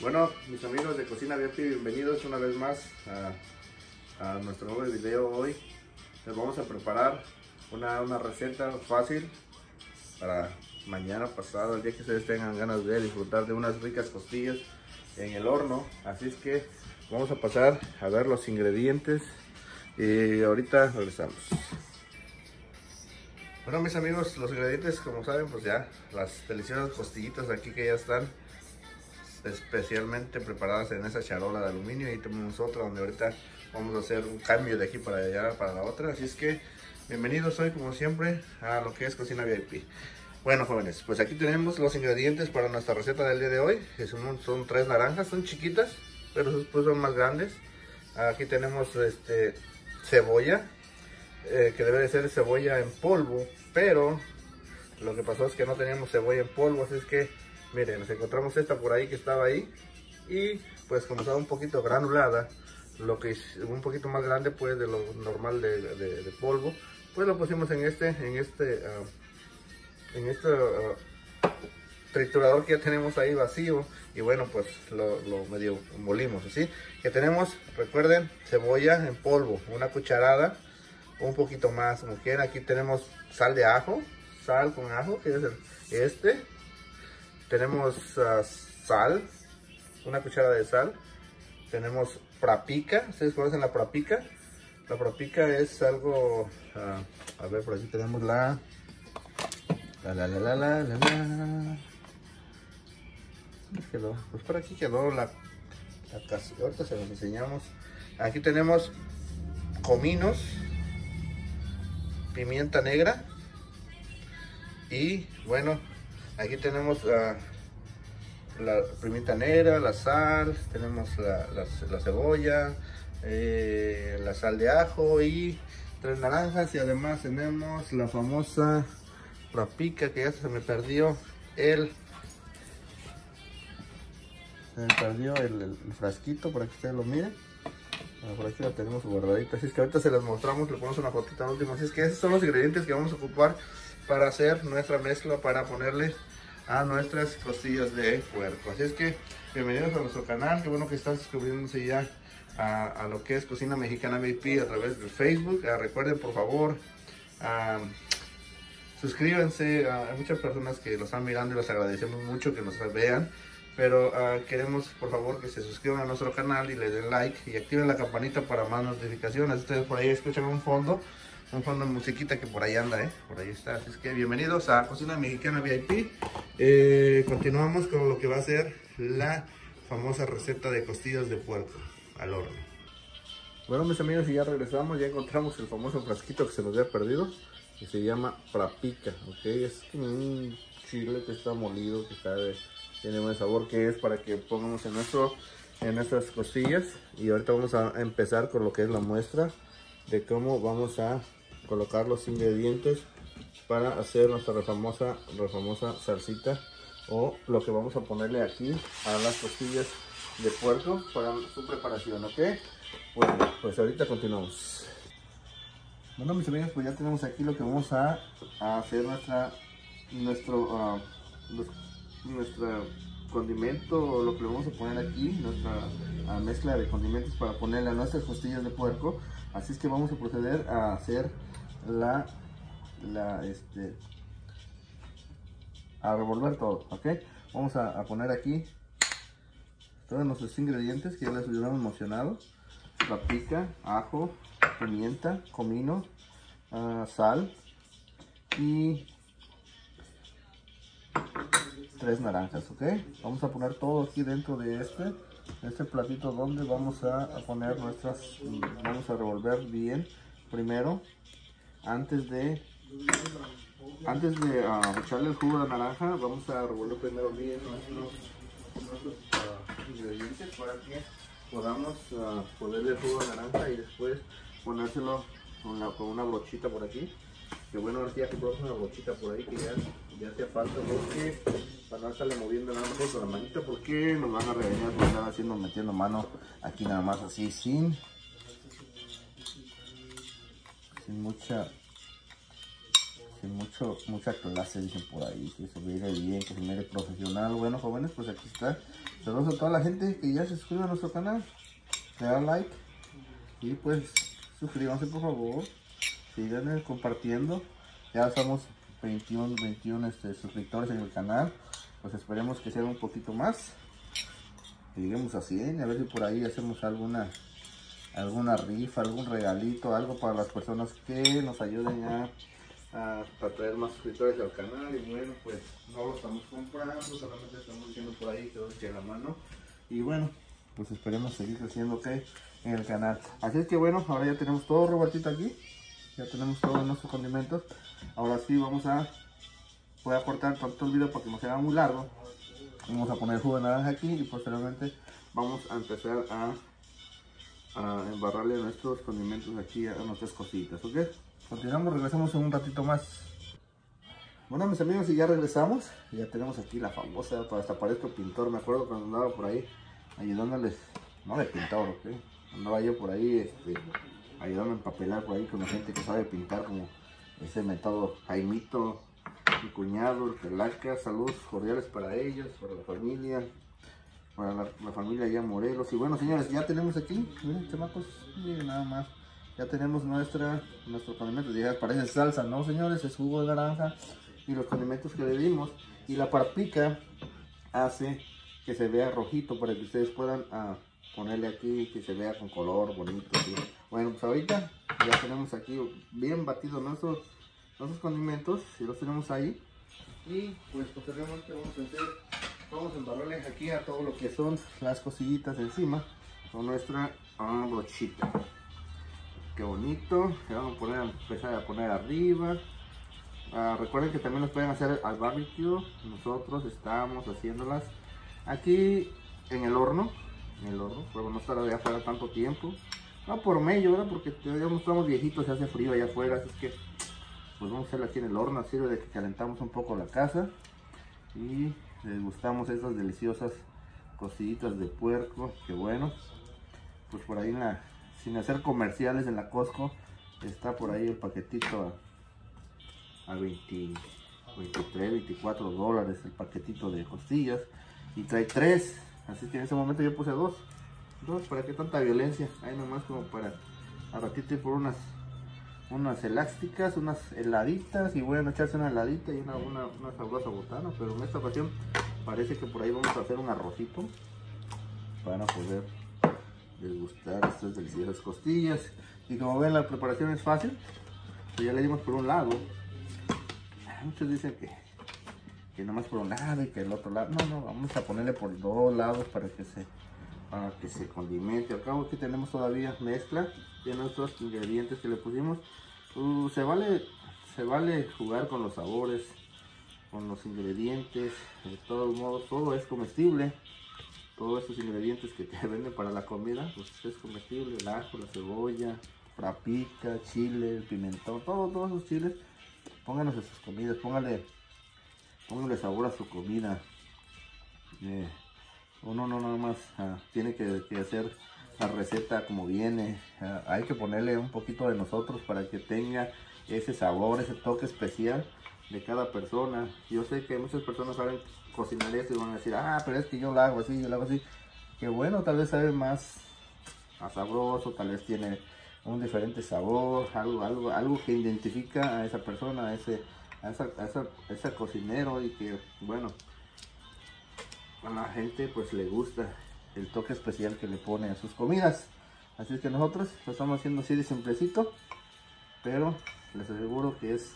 Bueno, mis amigos de Cocina VIP, bienvenidos una vez más a, nuestro nuevo video hoy. Les vamos a preparar una, una, receta fácil para mañana pasado, el día que ustedes tengan ganas de disfrutar de unas ricas costillas en el horno. Así es que vamos a pasar a ver los ingredientes y ahorita regresamos. Bueno mis amigos, los ingredientes como saben pues ya las deliciosas costillitas aquí que ya están especialmente preparadas en esa charola de aluminio. Y tenemos otra donde ahorita vamos a hacer un cambio de aquí para allá para la otra. Así es que bienvenidos hoy como siempre a lo que es cocina VIP bueno jóvenes pues aquí tenemos los ingredientes para nuestra receta del día de hoy. Son, son tres naranjas son chiquitas pero después son más grandes. Aquí tenemos este cebolla eh, que debe de ser cebolla en polvo pero lo que pasó es que no teníamos cebolla en polvo así es que Miren, nos encontramos esta por ahí que estaba ahí. Y pues como estaba un poquito granulada, lo que es un poquito más grande pues de lo normal de, polvo, pues lo pusimos en este, en este, ah, en este ah, triturador que ya tenemos ahí vacío. Y bueno, pues lo, medio molimos así. Que tenemos, recuerden, cebolla en polvo, una cucharada, un poquito más como quieran. Aquí tenemos sal de ajo, sal con ajo, que es el, este tenemos ah, sal, una cuchara de sal. Tenemos prapica, ¿ustedes conocen la prapica? La prapica es algo, ah, a ver, por aquí tenemos la, la, la, la, la, la, la, la. quedó? Pues por aquí quedó la, la. Ahorita se los enseñamos. Aquí tenemos cominos, pimienta negra y bueno, Aquí tenemos la, la pimienta negra, la sal, tenemos la, cebolla, eh, la sal de ajo y tres naranjas. Y además tenemos la famosa rapica que ya se me perdió el se me perdió el, frasquito para que ustedes lo miren. Por aquí la tenemos guardadita. Así es que ahorita se las mostramos le ponemos una fotita al último. Así es que esos son los ingredientes que vamos a ocupar para hacer nuestra mezcla para ponerle a nuestras costillas de puerco. Así es que bienvenidos a nuestro canal, qué bueno que están suscribiéndose ya a, lo que es Cocina Mexicana VIP a través de Facebook. Ah, recuerden por favor, suscríbanse, hay muchas personas que lo están mirando y les agradecemos mucho que nos vean. Pero ah, queremos por favor que se suscriban a nuestro canal y le den like y activen la campanita para más notificaciones. Ustedes por ahí escuchan un fondo un fondo de musiquita que por ahí anda, ¿eh? Por ahí está. Así es que bienvenidos a Cocina Mexicana VIP. Eh, continuamos con lo que va a ser la famosa receta de costillas de puerco al horno. Bueno, mis amigos, y ya regresamos. Ya encontramos el famoso frasquito que se nos había perdido. Que se llama prapica, ¿ok? Es un chile que está molido, que está de, tiene buen sabor, que es para que pongamos en, nuestro, en nuestras costillas. Y ahorita vamos a empezar con lo que es la muestra de cómo vamos a colocar los ingredientes para hacer nuestra famosa, famosa salsita o lo que vamos a ponerle aquí a las costillas de puerco para su preparación, ¿ok? Bueno, pues ahorita continuamos. Bueno, mis amigos, pues ya tenemos aquí lo que vamos a, hacer nuestra, nuestro, uh, condimento, lo que vamos a poner aquí, nuestra uh, mezcla de condimentos para ponerle a nuestras costillas de puerco. Así es que vamos a proceder a hacer la, la este, a revolver todo, ¿ok? Vamos a, poner aquí todos nuestros ingredientes que ya les hubieran mencionado. Paprika, ajo, pimienta, comino, ah, sal y tres naranjas, ¿ok? Vamos a poner todo aquí dentro de este, este platito donde vamos a, poner nuestras, vamos a revolver bien primero antes de antes de uh, echarle el jugo de naranja vamos a revolver primero bien nuestros, uh, ingredientes para que podamos uh, ponerle el jugo de naranja y después ponérselo con, la, con una brochita por aquí. Que bueno ahora sí ya compramos una brochita por ahí que ya, ya hacía falta porque para no estarle moviendo nada más con la manita porque nos van a regañar por estar haciendo metiendo mano aquí nada más así sin mucha sin mucho, mucha clase, dicen por ahí, que se mire bien, que se mire profesional. Bueno, jóvenes, pues aquí está. Saludos a toda la gente que ya se suscribe a nuestro canal, le dan like y pues suscríbanse por favor, sigan compartiendo. Ya estamos 21, 21 este, suscriptores en el canal, pues esperemos que sean un poquito más. Que lleguemos a 100, a ver si por ahí hacemos alguna alguna rifa, algún regalito, algo para las personas que nos ayuden a, a, traer más suscriptores al canal. Y bueno, pues no lo estamos comprando, solamente estamos diciendo por ahí que en la mano. Y bueno, pues esperemos seguir creciendo que en el canal. Así es que bueno, ahora ya tenemos todo revueltito aquí. Ya tenemos todos nuestros condimentos. Ahora sí vamos a voy a cortar tanto el video para que no sea muy largo. Vamos a poner jugo de naranja aquí y posteriormente vamos a empezar a a embarrarle nuestros condimentos aquí a nuestras cositas, ¿ok? Continuamos, regresamos en un ratito más. Bueno, mis amigos, y ya regresamos. Ya tenemos aquí la famosa, hasta parezco pintor. Me acuerdo cuando andaba por ahí ayudándoles, no de pintor, ¿ok? Andaba yo por ahí este, ayudando a empapelar por ahí con la gente que sabe pintar, como ese método Jaimito, mi cuñado, el Pelaca. Saludos cordiales para ellos, para la familia para la, familia ya Morelos. Y bueno, señores, ya tenemos aquí, miren, chamacos, miren nada más. Ya tenemos nuestra, nuestro condimento. Ya parece salsa, ¿no, señores? Es jugo de naranja y los condimentos que le dimos. Y la parpica hace que se vea rojito para que ustedes puedan ah, ponerle aquí, que se vea con color bonito. Bueno, pues ahorita ya tenemos aquí bien batidos nuestros, nuestros condimentos. Y los tenemos ahí. Y pues posteriormente vamos a hacer vamos a embarrarle aquí a todo lo que son las cosillitas encima. Con nuestra brochita. Qué bonito. Le vamos a poner empezar a poner arriba. Ah, recuerden que también los pueden hacer al barbecue. Nosotros estamos haciéndolas aquí en el horno. En el horno. Pero no estará de afuera tanto tiempo. No por medio ¿verdad? porque ya estamos viejitos se hace frío allá afuera así que pues vamos a hacerla aquí en el horno. Sirve de que calentamos un poco la casa. Y les gustamos esas deliciosas cosillitas de puerco que bueno. Pues por ahí en la, sin hacer comerciales en la Costco está por ahí el paquetito a, 23 24 dólares el paquetito de costillas. Y trae tres. Así que en ese momento yo puse dos. Dos para que tanta violencia ahí nomás como para a ratito ir por unas unas elásticas, unas heladitas y bueno, echarse una heladita y una, una, una sabrosa botana, pero en esta ocasión parece que por ahí vamos a hacer un arrocito para poder degustar estas deliciosas costillas. Y como ven la preparación es fácil, pues ya le dimos por un lado, muchos dicen que, que nomás por un lado y que el otro lado, no, no, vamos a ponerle por dos lados para que se para que se condimente. Al cabo aquí tenemos todavía mezcla de nuestros ingredientes que le pusimos. Uh, se vale se vale jugar con los sabores, con los ingredientes, de todos modos todo es comestible. Todos estos ingredientes que te venden para la comida, pues es comestible, el ajo, la cebolla, frapica, chile, el pimentón, todos, todos esos chiles, pónganos en sus comidas, póngale, póngale sabor a su comida. Eh, uno no nada más ah, tiene que, hacer la receta como viene. Ah, hay que ponerle un poquito de nosotros para que tenga ese sabor, ese toque especial de cada persona. Yo sé que muchas personas saben cocinar esto y van a decir, ah, pero es que yo lo hago así, yo lo hago así. Que bueno, tal vez sabe más, más sabroso, tal vez tiene un diferente sabor, algo, algo, algo que identifica a esa persona, a ese, a esa, a ese cocinero y que, bueno, a la gente pues le gusta el toque especial que le pone a sus comidas. Así que nosotros lo estamos haciendo así de simplecito, pero les aseguro que es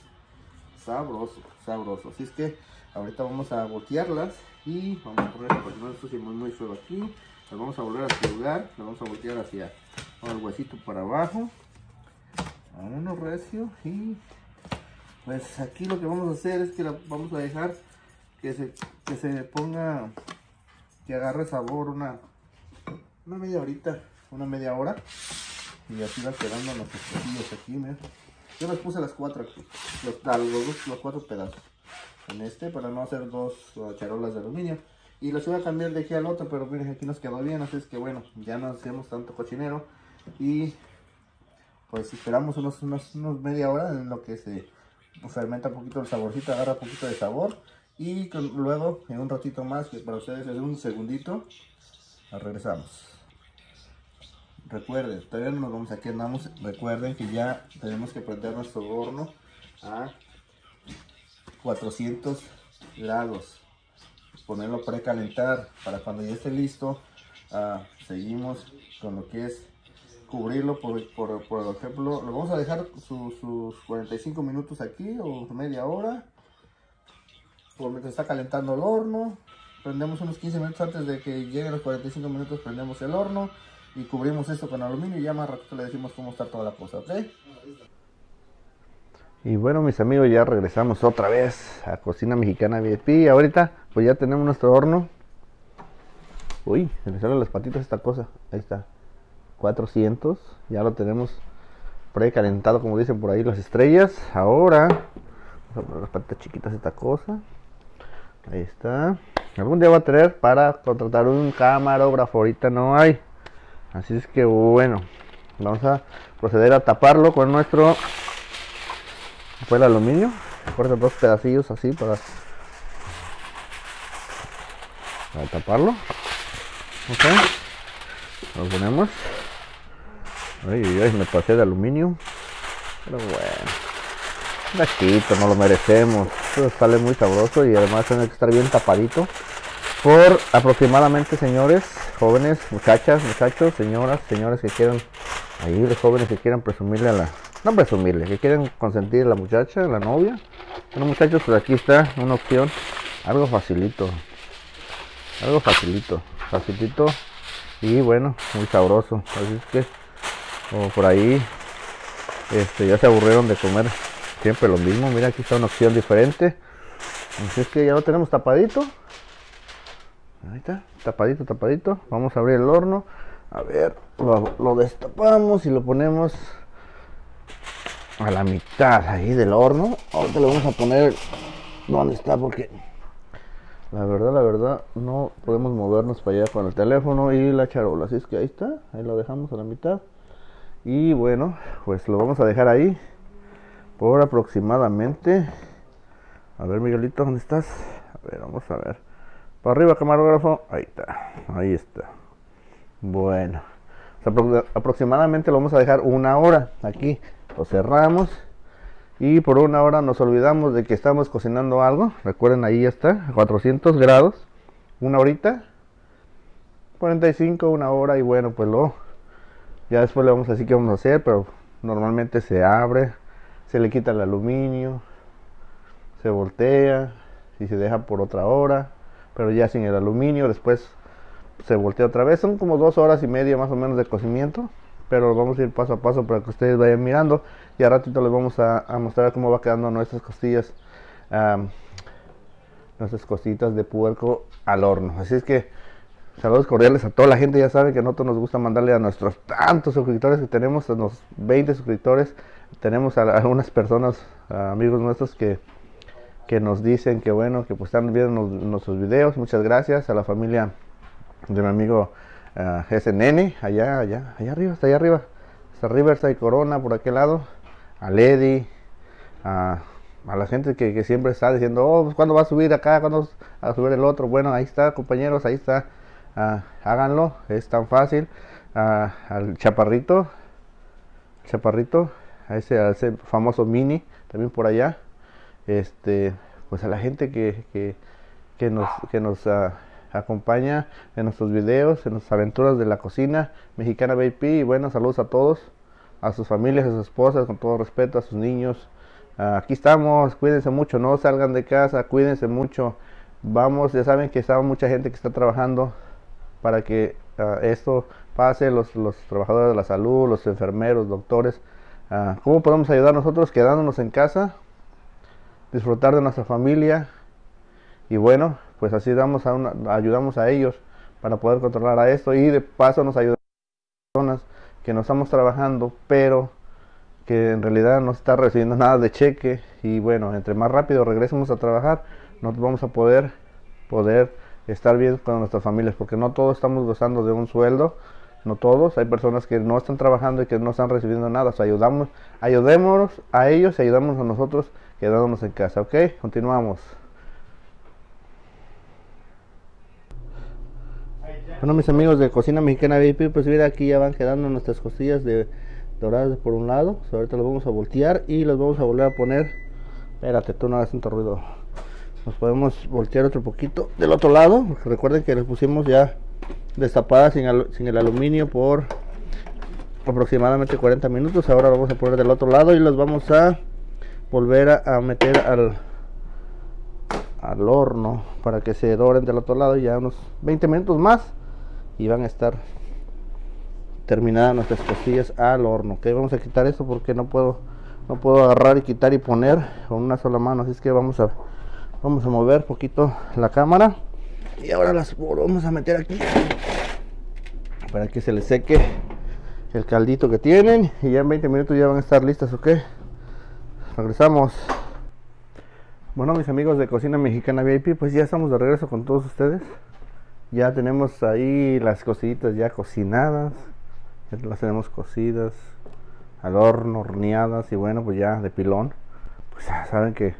sabroso, sabroso. Así es que ahorita vamos a voltearlas y vamos a poner, porque no esto muy, muy feo aquí. Las vamos a volver a su lugar, las vamos a voltear hacia el huesito para abajo. A uno recio y pues aquí lo que vamos a hacer es que la vamos a dejar que se, que se ponga, que agarre sabor una, una media horita, una media hora. Y así va quedando los cosillos aquí, miren. Yo les puse las cuatro aquí, los, los, los cuatro pedazos. En este para no hacer dos charolas de aluminio. Y los voy a cambiar de aquí al otro, pero miren, aquí nos quedó bien, así es que bueno, ya no hacemos tanto cochinero. Y pues esperamos unos, unos, unos media hora en lo que se fermenta un poquito el saborcito, agarra un poquito de sabor. Y luego, en un ratito más, que para ustedes es un segundito, regresamos. Recuerden, todavía no nos vamos aquí andamos. Recuerden que ya tenemos que prender nuestro horno a 400 grados. Ponerlo precalentar para cuando ya esté listo. Ah, seguimos con lo que es cubrirlo por, por, ejemplo. Lo vamos a dejar sus 45 minutos aquí o media hora. Por mientras está calentando el horno. Prendemos unos 15 minutos antes de que lleguen los 45 minutos. Prendemos el horno y cubrimos esto con aluminio y ya más rato le decimos cómo está toda la cosa, ¿ok? Y bueno, mis amigos, ya regresamos otra vez a Cocina Mexicana VIP. Ahorita, pues ya tenemos nuestro horno. Uy, se me salen las patitas esta cosa. Ahí está. 400. Ya lo tenemos precalentado, como dicen por ahí las estrellas. Ahora, vamos a poner las patitas chiquitas esta cosa. Ahí está. Algún día va a tener para contratar un camarógrafo. Ahorita no hay. Así es que bueno, vamos a proceder a taparlo con nuestro fue el aluminio. Corta dos pedacillos así para, para taparlo. Ok. Lo ponemos. Ay, ay, me pasé de aluminio. Pero bueno. Un no lo merecemos. Esto sale muy sabroso y además tiene que estar bien tapadito. Por aproximadamente, señores, jóvenes, muchachas, muchachos, señoras, señores que quieran, ahí los jóvenes que quieran presumirle a la, no presumirle, que quieren consentir a la muchacha, a la novia. Bueno muchachos, pues aquí está una opción, algo facilito, algo facilito, facilito y bueno, muy sabroso. Así es que, como por ahí, este, ya se aburrieron de comer siempre lo mismo. Mira, aquí está una opción diferente. Así es que ya lo tenemos tapadito. Ahí está, tapadito, tapadito. Vamos a abrir el horno. A ver, lo, destapamos y lo ponemos a la mitad ahí del horno. Ahorita lo vamos a poner donde está porque la verdad, la verdad, no podemos movernos para allá con el teléfono y la charola. Así es que ahí está, ahí lo dejamos a la mitad. Y bueno, pues lo vamos a dejar ahí por aproximadamente. A ver, Miguelito, ¿dónde estás? A ver, vamos a ver. Para arriba, camarógrafo. Ahí está. Ahí está. Bueno. aproximadamente lo vamos a dejar una hora aquí. Lo cerramos. Y por una hora nos olvidamos de que estamos cocinando algo. Recuerden, ahí ya está. A 400 grados. Una horita. 45, una hora. Y bueno, pues lo... Ya después le vamos a decir qué vamos a hacer. Pero normalmente se abre. Se le quita el aluminio. Se voltea. Y se deja por otra hora pero ya sin el aluminio. Después se voltea otra vez. Son como dos horas y media más o menos de cocimiento. Pero vamos a ir paso a paso para que ustedes vayan mirando. Y a ratito les vamos a, mostrar cómo va quedando nuestras costillas. nuestras cositas de puerco al horno. Así es que saludos cordiales a toda la gente. Ya saben que a nosotros nos gusta mandarle a nuestros tantos suscriptores que tenemos, a los 20 suscriptores. Tenemos a algunas personas, amigos nuestros que que nos dicen que bueno, que pues están viendo nuestros videos. Muchas gracias a la familia de mi amigo uh, ese nene, allá, allá, allá arriba, está allá arriba. Está Riverside Corona por aquel lado. A Lady, a, la gente que, siempre está diciendo, oh, pues cuándo va a subir acá, cuándo va a subir el otro. Bueno, ahí está, compañeros, ahí está. Uh, háganlo, es tan fácil. Uh, al chaparrito, chaparrito, a ese, famoso mini, también por allá este, pues a la gente que, que, nos, que nos ah, acompaña en nuestros videos, en nuestras aventuras de la cocina mexicana VIP. Y bueno, saludos a todos, a sus familias, a sus esposas, con todo respeto, a sus niños. Ah, aquí estamos, cuídense mucho, no salgan de casa, cuídense mucho. Vamos, ya saben que está mucha gente que está trabajando para que ah, esto pase, los, los, trabajadores de la salud, los enfermeros, doctores. ¿Cómo podemos ayudar nosotros quedándonos en casa? disfrutar de nuestra familia. Y bueno, pues así damos a una, ayudamos a ellos para poder controlar a esto. Y de paso nos ayudan a personas que no estamos trabajando, pero que en realidad no está recibiendo nada de cheque. Y bueno, entre más rápido regresemos a trabajar, nos vamos a poder poder estar bien con nuestras familias, porque no todos estamos gozando de un sueldo, no todos, hay personas que no están trabajando y que no están recibiendo nada, ayudamos, ayudémonos a ellos y ayudamos a nosotros quedándonos en casa, ¿ok? Continuamos. Bueno, mis amigos de Cocina Mexicana VIP, pues mira, aquí ya van quedando nuestras costillas de doradas por un lado. ahorita los vamos a voltear y los vamos a volver a poner. Espérate, tú no hagas tanto ruido. Nos podemos voltear otro poquito del otro lado. Recuerden que les pusimos ya destapadas sin, sin el aluminio por aproximadamente 40 minutos. Ahora lo vamos a poner del otro lado y los vamos a volver a, meter al, al horno para que se doren del otro lado ya unos 20 minutos más y van a estar terminadas nuestras costillas al horno. Ok vamos a quitar esto porque no puedo no puedo agarrar y quitar y poner con una sola mano. Así es que vamos a vamos a mover poquito la cámara y ahora las vamos a meter aquí. Para que se les seque el caldito que tienen. Y ya en 20 minutos ya van a estar listas ok regresamos. Bueno mis amigos de cocina mexicana VIP pues ya estamos de regreso con todos ustedes. Ya tenemos ahí las cositas ya cocinadas. Las tenemos cocidas al horno horneadas y bueno pues ya de pilón. Pues ya saben que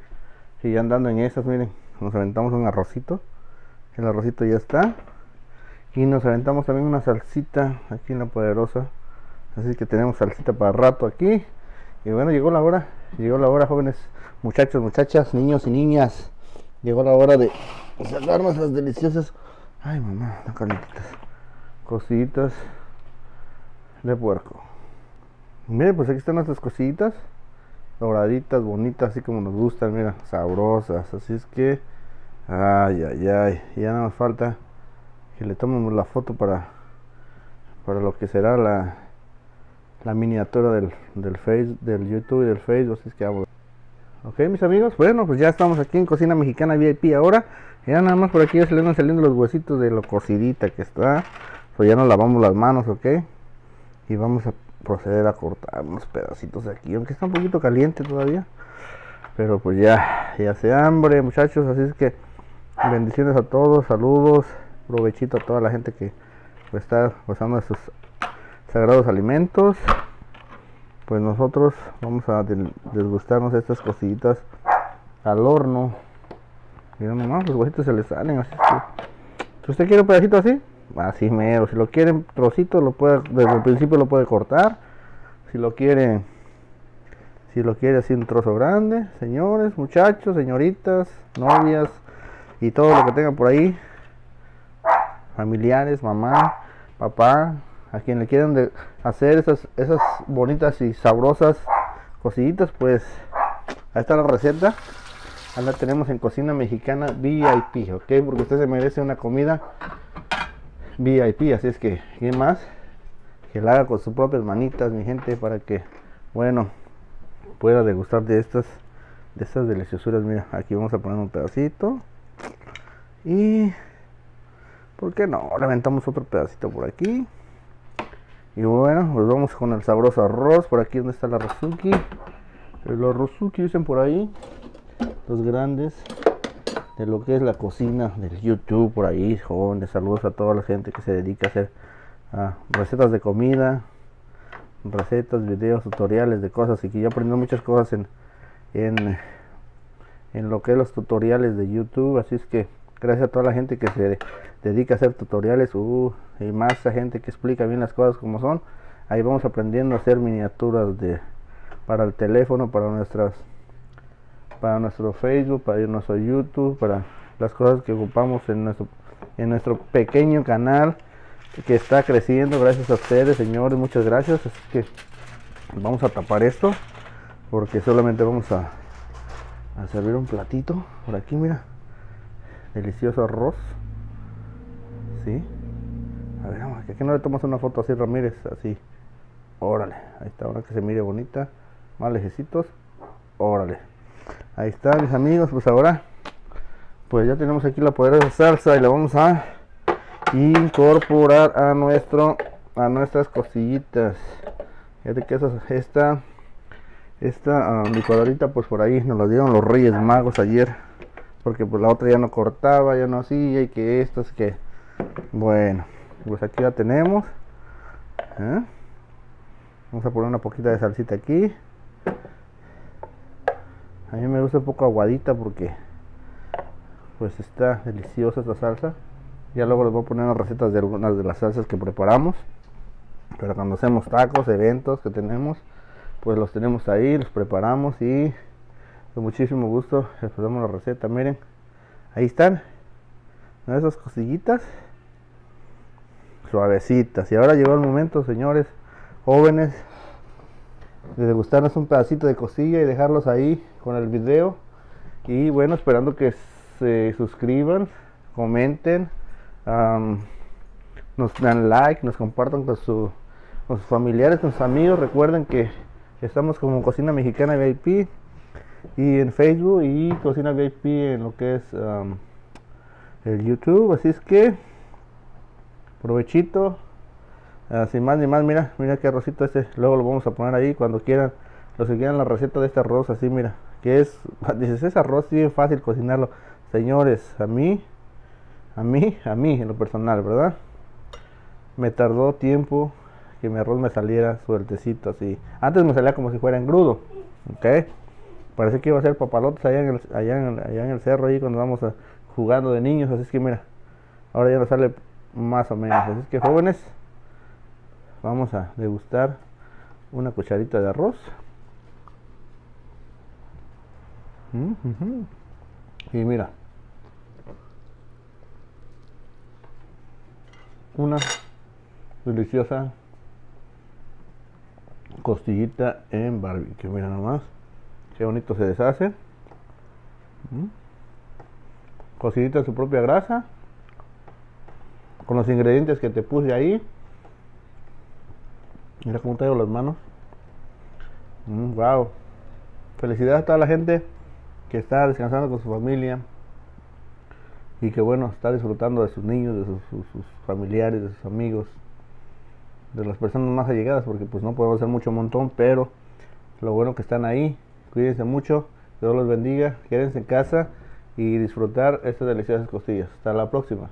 si ya andando en esas miren nos aventamos un arrocito el arrocito ya está y nos aventamos también una salsita aquí en la poderosa así que tenemos salsita para rato aquí y bueno llegó la hora llegó la hora jóvenes muchachos muchachas niños y niñas llegó la hora de sacar nuestras deliciosas Ay, mamá, las calientitas. Cositas de puerco. Miren, pues aquí están nuestras cositas. Doraditas, bonitas, así como nos gustan, mira, sabrosas. Así es que, ay, ay, ay. Ya nada más falta que le tomemos la foto para, para lo que será la, la miniatura del, del Face, del YouTube y del Facebook. Así es que vamos. Ok, mis amigos, bueno, pues ya estamos aquí en Cocina Mexicana VIP ahora. Ya nada más por aquí ya se le van saliendo los huesitos de lo cocidita que está. Pues ya nos lavamos las manos, ok. Y vamos a proceder a cortar unos pedacitos de aquí, aunque está un poquito caliente todavía. Pero pues ya, ya hace hambre, muchachos. Así es que bendiciones a todos, saludos, provechito a toda la gente que está usando estos sagrados alimentos. Pues nosotros vamos a desgustarnos estas cositas al horno. Miren nomás los huesitos se les salen así si usted quiere un pedacito así así mero si lo quiere trocito lo puede desde el principio lo puede cortar. Si lo quiere si lo quiere así un trozo grande señores muchachos señoritas novias y todo lo que tengan por ahí familiares mamá papá a quien le quieran hacer esas, esas bonitas y sabrosas cosillitas, pues ahí está la receta. Ahí la tenemos en cocina mexicana VIP, ok, porque usted se merece una comida VIP, así es que, ¿quién más? Que la haga con sus propias manitas, mi gente, para que, bueno, pueda degustar de estas, de estas deliciosuras. Mira, aquí vamos a poner un pedacito y, ¿por qué no? Levantamos otro pedacito por aquí. Y bueno, pues vamos con el sabroso arroz. Por aquí donde está la rosuki. Los rosuki dicen por ahí. Los grandes. De lo que es la cocina del YouTube. Por ahí, jóvenes. Saludos a toda la gente que se dedica a hacer recetas de comida. Recetas, videos, tutoriales de cosas. Y que ya aprendiendo muchas cosas en, en, en lo que es los tutoriales de YouTube. Así es que gracias a toda la gente que se dedica a hacer tutoriales uh, y más gente que explica bien las cosas como son. Ahí vamos aprendiendo a hacer miniaturas de para el teléfono para nuestras para nuestro facebook para nuestro youtube para las cosas que ocupamos en nuestro en nuestro pequeño canal que está creciendo. Gracias a ustedes señores muchas gracias. Así que vamos a tapar esto porque solamente vamos a, a servir un platito por aquí mira delicioso arroz. Sí a ver vamos que no le tomas una foto así Ramírez así. Órale ahí está ahora que se mire bonita. Más lejecitos. Órale. Ahí está mis amigos pues ahora pues ya tenemos aquí la poderosa salsa y la vamos a incorporar a nuestro a nuestras cosillitas fíjate que esta esta uh, licuadorita pues por ahí nos la dieron los reyes magos ayer porque pues la otra ya no cortaba, ya no hacía y que esto es que bueno, pues aquí la tenemos. ¿eh? Vamos a poner una poquita de salsita aquí. A mí me gusta un poco aguadita porque pues está deliciosa esta salsa. Ya luego les voy a poner las recetas de algunas de las salsas que preparamos. Pero cuando hacemos tacos, eventos que tenemos, pues los tenemos ahí, los preparamos y con muchísimo gusto les ponemos la receta. Miren, ahí están. Esas cosillitas suavecitas. Y ahora llegó el momento, señores, jóvenes, de degustarnos un pedacito de costilla y dejarlos ahí con el video. Y bueno, esperando que se suscriban, comenten, nos dan like, nos compartan con, con sus familiares, con sus amigos. Recuerden que estamos como Cocina Mexicana VIP y en Facebook y Cocina VIP en lo que es el YouTube. Así es que provechito. Ah, sin más ni más, mira, mira qué arrocito este. Luego lo vamos a poner ahí cuando quieran. Los que quieran la receta de este arroz, así, mira. Que es, dices, es arroz, bien fácil cocinarlo. Señores, a mí, a mí, a mí, en lo personal, ¿verdad? Me tardó tiempo que mi arroz me saliera sueltecito así. Antes me salía como si fuera engrudo, ¿ok? Parece que iba a ser papalotes allá en el, allá en, allá en el cerro, ahí cuando vamos jugando de niños. Así es que mira, ahora ya no sale más o menos. Así es que jóvenes, vamos a degustar una cucharita de arroz. Mm, y mira, una deliciosa costillita en barbecue. Mira nomás, qué bonito se deshace. Mm. Costillita de su propia grasa con los ingredientes que te puse ahí. Mira cómo traigo las manos. wow. Mm, Felicidades a toda la gente que está descansando con su familia y que bueno, está disfrutando de sus niños, de sus, familiares, de sus amigos, de las personas más allegadas, porque pues no podemos hacer mucho montón, pero lo bueno que están ahí. Cuídense mucho, Dios los bendiga, quédense en casa y disfrutar estas deliciosas costillas. Hasta la próxima.